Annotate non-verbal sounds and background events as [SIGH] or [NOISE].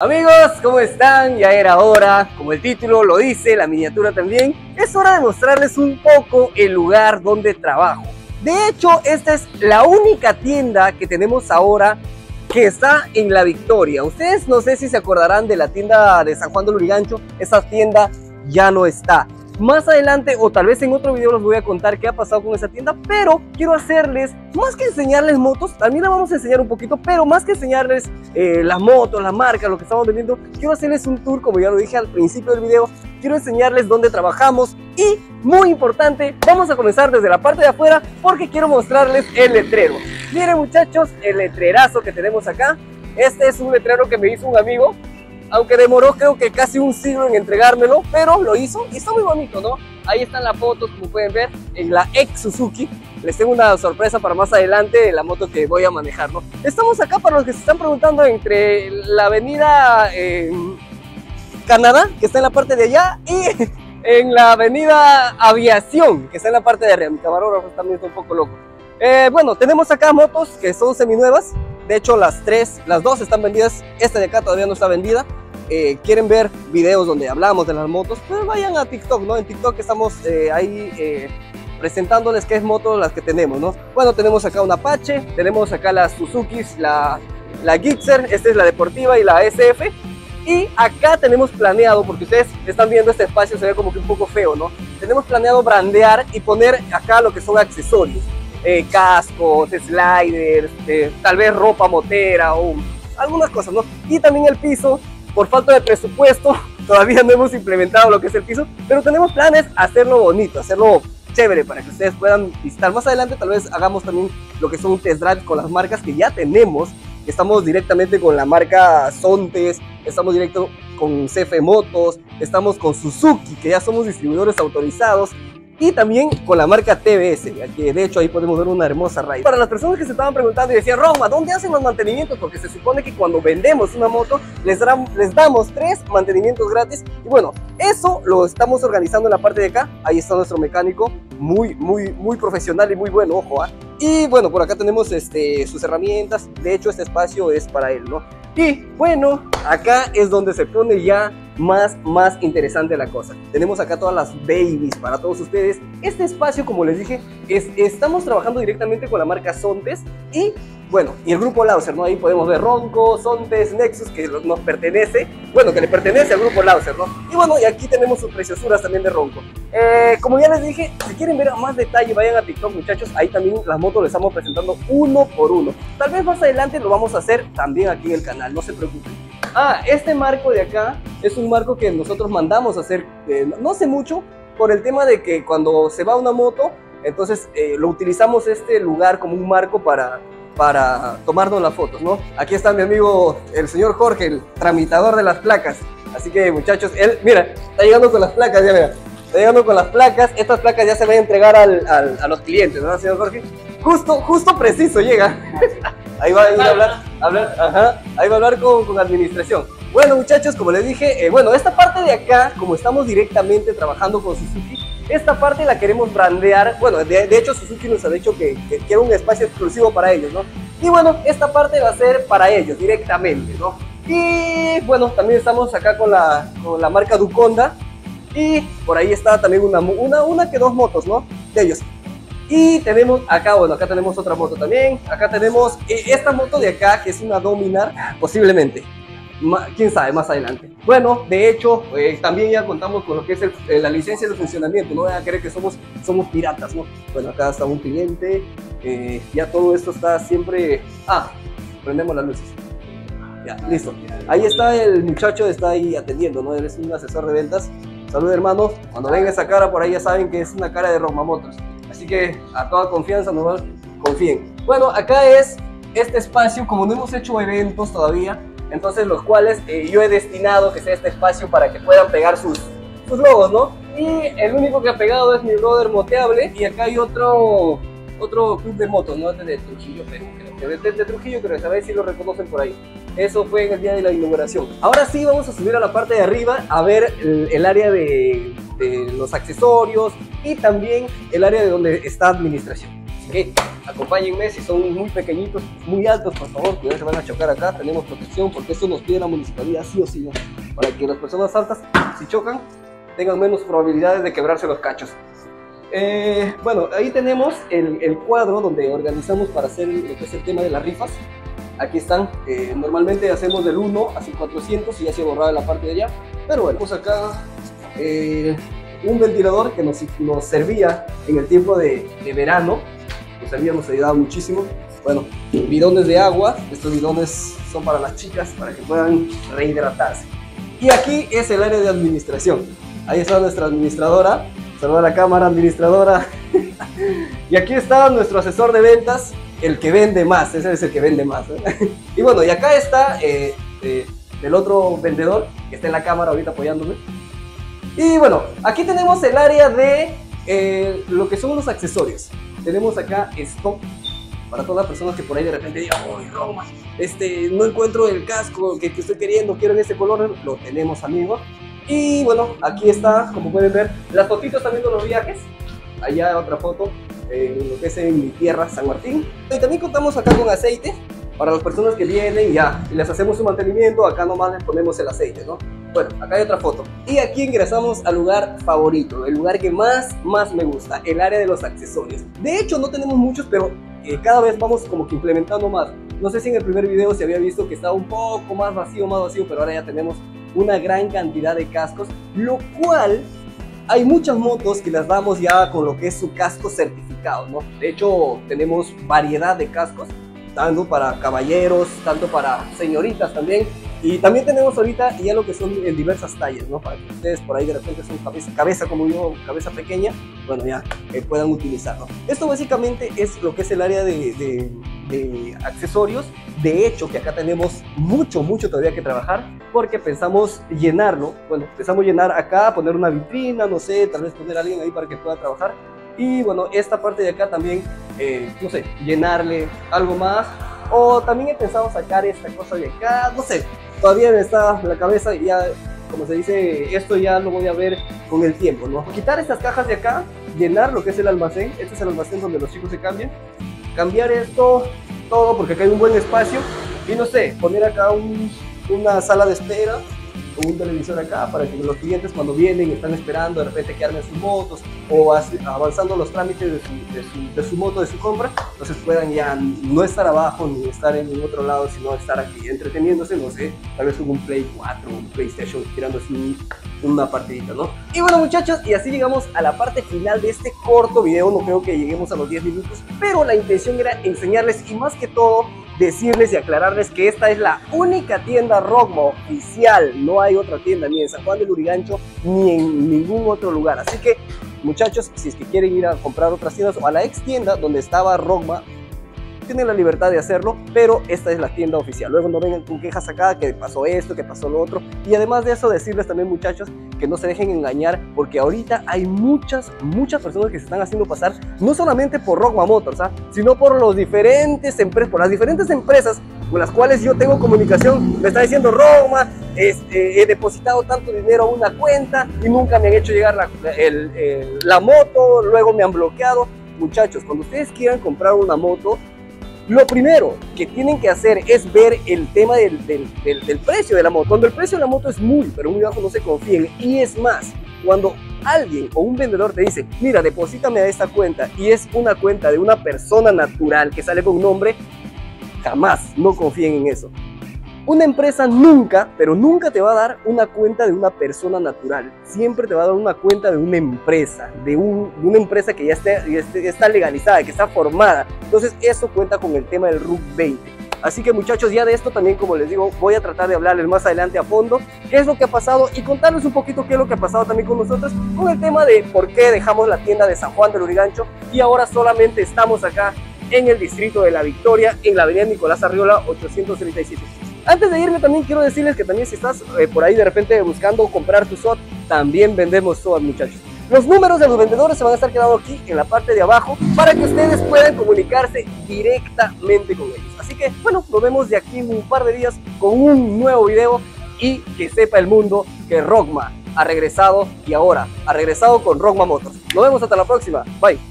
Amigos, ¿cómo están? Ya era hora, como el título lo dice, la miniatura también, es hora de mostrarles un poco el lugar donde trabajo. De hecho, esta es la única tienda que tenemos ahora que está en La Victoria. Ustedes no sé si se acordarán de la tienda de San Juan de Lurigancho, esa tienda ya no está. Más adelante o tal vez en otro video les voy a contar qué ha pasado con esa tienda, pero quiero hacerles, más que enseñarles motos, también les vamos a enseñar un poquito, pero más que enseñarles eh, las motos, las marcas, lo que estamos vendiendo, quiero hacerles un tour, como ya lo dije al principio del video, quiero enseñarles dónde trabajamos y, muy importante, vamos a comenzar desde la parte de afuera porque quiero mostrarles el letrero. Miren muchachos, el letrerazo que tenemos acá, este es un letrero que me hizo un amigo, aunque demoró creo que casi un siglo en entregármelo, pero lo hizo y está muy bonito, ¿no? Ahí están las fotos, como pueden ver, en la ex Suzuki. Les tengo una sorpresa para más adelante la moto que voy a manejar, ¿no? Estamos acá para los que se están preguntando entre la avenida eh, Canadá, que está en la parte de allá, y [LAUGHS] en la avenida Aviación, que está en la parte de arriba. Mi camarógrafo también está un poco loco. Eh, bueno, tenemos acá motos que son seminuevas. De hecho, las tres, las dos están vendidas. Esta de acá todavía no está vendida. Eh, quieren ver videos donde hablamos de las motos, pues vayan a TikTok, ¿no? En TikTok estamos eh, ahí eh, presentándoles qué es motos las que tenemos, ¿no? Bueno, tenemos acá una Apache, tenemos acá las Suzukis, la, la Gixxer, esta es la deportiva y la SF. Y acá tenemos planeado, porque ustedes están viendo este espacio, se ve como que un poco feo, ¿no? Tenemos planeado brandear y poner acá lo que son accesorios. Eh, cascos, sliders, eh, tal vez ropa motera o algunas cosas, ¿no? Y también el piso, por falta de presupuesto, [LAUGHS] todavía no hemos implementado lo que es el piso, pero tenemos planes hacerlo bonito, hacerlo chévere para que ustedes puedan visitar. Más adelante tal vez hagamos también lo que son un test drive con las marcas que ya tenemos. Estamos directamente con la marca Sontes, estamos directo con CF Motos, estamos con Suzuki, que ya somos distribuidores autorizados y también con la marca TBS, que de hecho ahí podemos ver una hermosa raíz. Para las personas que se estaban preguntando y decían, Roma, ¿dónde hacen los mantenimientos? Porque se supone que cuando vendemos una moto les, les damos tres mantenimientos gratis. Y bueno, eso lo estamos organizando en la parte de acá. Ahí está nuestro mecánico, muy, muy, muy profesional y muy bueno, ojo. ¿eh? Y bueno, por acá tenemos este, sus herramientas. De hecho, este espacio es para él, ¿no? Y bueno, acá es donde se pone ya más, más interesante la cosa. Tenemos acá todas las babies para todos ustedes. Este espacio, como les dije, es, estamos trabajando directamente con la marca Sontes y bueno, y el grupo Lauser, ¿no? Ahí podemos ver Ronco, Sontes, Nexus, que nos pertenece, bueno, que le pertenece al grupo Lauser, ¿no? Y bueno, y aquí tenemos sus preciosuras también de Ronco. Eh, como ya les dije, si quieren ver más detalle, vayan a TikTok, muchachos. Ahí también las motos les estamos presentando uno por uno. Tal vez más adelante lo vamos a hacer también aquí en el canal, no se preocupen. Ah, este marco de acá es un marco que nosotros mandamos a hacer, eh, no sé mucho, por el tema de que cuando se va una moto, entonces eh, lo utilizamos este lugar como un marco para para tomarnos las fotos, ¿no? Aquí está mi amigo, el señor Jorge, el tramitador de las placas. Así que muchachos, él, mira, está llegando con las placas, ya mira. Está llegando con las placas, estas placas ya se van a entregar al, al, a los clientes, ¿no, señor Jorge? Justo, justo preciso llega. Ahí va a ir a hablar, hablar ajá, ahí va a hablar con, con administración. Bueno muchachos, como les dije, eh, bueno, esta parte de acá, como estamos directamente trabajando con Suzuki, esta parte la queremos brandear. Bueno, de, de hecho Suzuki nos ha dicho que, que quiere un espacio exclusivo para ellos, ¿no? Y bueno, esta parte va a ser para ellos directamente, ¿no? Y bueno, también estamos acá con la, con la marca Duconda. Y por ahí está también una, una, una que dos motos, ¿no? De ellos. Y tenemos acá, bueno, acá tenemos otra moto también. Acá tenemos eh, esta moto de acá, que es una Dominar, posiblemente quién sabe, más adelante. Bueno, de hecho, eh, también ya contamos con lo que es el, eh, la licencia de funcionamiento, no vayan a creer que somos, somos piratas, ¿no? Bueno, acá está un cliente, eh, ya todo esto está siempre... Ah, prendemos las luces. Ya, listo. Ahí está el muchacho, está ahí atendiendo, ¿no? Él es un asesor de ventas. Salud, hermanos. Cuando venga esa cara, por ahí ya saben que es una cara de Roma Motors. Que a toda confianza, no confíen. Bueno, acá es este espacio, como no hemos hecho eventos todavía, entonces los cuales eh, yo he destinado que sea este espacio para que puedan pegar sus, sus logos, ¿no? Y el único que ha pegado es mi brother moteable y acá hay otro otro club de motos, ¿no? Este de Trujillo, pero, de, de, Trujillo creo, a ver si lo reconocen por ahí. Eso fue en el día de la inauguración. Ahora sí vamos a subir a la parte de arriba a ver el, el área de, de los accesorios y también el área de donde está administración. Así que acompáñenme si son muy pequeñitos, muy altos, por favor, cuidado se van a chocar acá. Tenemos protección porque esto nos pide la municipalidad sí o sí, ¿no? para que las personas altas, si chocan, tengan menos probabilidades de quebrarse los cachos. Eh, bueno, ahí tenemos el, el, cuadro donde organizamos para hacer lo que es el tema de las rifas. Aquí están, eh, normalmente hacemos del 1 hasta el 400 y ya se borraba la parte de allá. Pero bueno, pues acá eh, un ventilador que nos, nos, servía en el tiempo de, de, verano. Nos servía, nos ayudaba muchísimo. Bueno, bidones de agua. Estos bidones son para las chicas, para que puedan rehidratarse. Y aquí es el área de administración. Ahí está nuestra administradora. Saluda a la cámara, administradora. [LAUGHS] y aquí está nuestro asesor de ventas, el que vende más. Ese es el que vende más. ¿eh? [LAUGHS] y bueno, y acá está eh, eh, el otro vendedor que está en la cámara ahorita apoyándome. Y bueno, aquí tenemos el área de eh, lo que son los accesorios. Tenemos acá stock para todas las personas que por ahí de repente digan, ¡Uy, Roma! Este, no encuentro el casco que, que estoy queriendo, quiero en este color, lo tenemos, amigos. Y bueno, aquí está, como pueden ver, las fotitos también de los viajes. Allá otra foto, en lo que es en mi tierra, San Martín. Y también contamos acá con aceite para las personas que vienen ya y les hacemos su mantenimiento. Acá nomás les ponemos el aceite, ¿no? Bueno, acá hay otra foto. Y aquí ingresamos al lugar favorito, el lugar que más, más me gusta, el área de los accesorios. De hecho, no tenemos muchos, pero eh, cada vez vamos como que implementando más. No sé si en el primer video se había visto que estaba un poco más vacío, más vacío, pero ahora ya tenemos una gran cantidad de cascos, lo cual hay muchas motos que las damos ya con lo que es su casco certificado, ¿no? De hecho, tenemos variedad de cascos, tanto para caballeros, tanto para señoritas también. Y también tenemos ahorita ya lo que son en diversas tallas, ¿no? Para que ustedes por ahí de repente son cabeza, cabeza como yo, cabeza pequeña, bueno, ya eh, puedan utilizarlo. Esto básicamente es lo que es el área de, de, de accesorios. De hecho, que acá tenemos mucho, mucho todavía que trabajar porque pensamos llenarlo. Bueno, pensamos llenar acá, poner una vitrina, no sé, tal vez poner a alguien ahí para que pueda trabajar. Y bueno, esta parte de acá también, eh, no sé, llenarle algo más. O también he pensado sacar esta cosa de acá, no sé, todavía me está la cabeza y ya, como se dice, esto ya lo voy a ver con el tiempo, ¿no? Quitar estas cajas de acá, llenar lo que es el almacén, este es el almacén donde los chicos se cambian, cambiar esto, todo, porque acá hay un buen espacio, y no sé, poner acá un, una sala de espera, un televisor acá para que los clientes cuando vienen están esperando de repente que armen sus motos o avanzando los trámites de su, de, su, de su, moto, de su compra, entonces puedan ya no estar abajo ni estar en otro lado, sino estar aquí entreteniéndose, no sé, tal vez un Play 4, un PlayStation, tirándose un, una partidita, ¿no? Y bueno muchachos, y así llegamos a la parte final de este corto video, no creo que lleguemos a los 10 minutos, pero la intención era enseñarles y más que todo decirles y aclararles que esta es la única tienda Rockma oficial. No hay otra tienda ni en San Juan del Urigancho ni en ningún otro lugar. Así que, muchachos, si es que quieren ir a comprar otras tiendas o a la ex tienda donde estaba Rockma, tienen la libertad de hacerlo, pero esta es la tienda oficial. Luego no vengan con quejas acá, que pasó esto, que pasó lo otro. Y además de eso, decirles también, muchachos, que no se dejen engañar, porque ahorita hay muchas, muchas personas que se están haciendo pasar, no solamente por Rockma Motors, ¿ah? sino por los diferentes empresas, por las diferentes empresas con las cuales yo tengo comunicación, me está diciendo Roma, este, he depositado tanto dinero a una cuenta y nunca me han hecho llegar la, la moto, luego me han bloqueado. Muchachos, cuando ustedes quieran comprar una moto, lo primero que tienen que hacer es ver el tema del, del, precio de la moto. Cuando el precio de la moto es muy, pero muy bajo, no se confíen. Y es más, cuando alguien o un vendedor te dice, mira, deposítame a esta cuenta y es una cuenta de una persona natural que sale con un nombre, jamás no confíen en eso. Una empresa nunca, pero nunca te va a dar una cuenta de una persona natural. Siempre te va a dar una cuenta de una empresa, de, un, de una empresa que ya está, ya está legalizada, que está formada. Entonces eso cuenta con el tema del RUC 20. Así que muchachos, ya de esto también, como les digo, voy a tratar de hablarles más adelante a fondo qué es lo que ha pasado y contarles un poquito qué es lo que ha pasado también con nosotros con el tema de por qué dejamos la tienda de San Juan del Urigancho y ahora solamente estamos acá en el distrito de La Victoria, en la avenida Nicolás Arriola 837. Antes de irme también quiero decirles que también si estás eh, por ahí de repente buscando comprar tu SOT, también vendemos SOT muchachos. Los números de los vendedores se van a estar quedando aquí en la parte de abajo para que ustedes puedan comunicarse directamente con ellos. Así que bueno, nos vemos de aquí en un par de días con un nuevo video y que sepa el mundo que Rockma ha regresado y ahora ha regresado con Rockma Motors. Nos vemos hasta la próxima. Bye.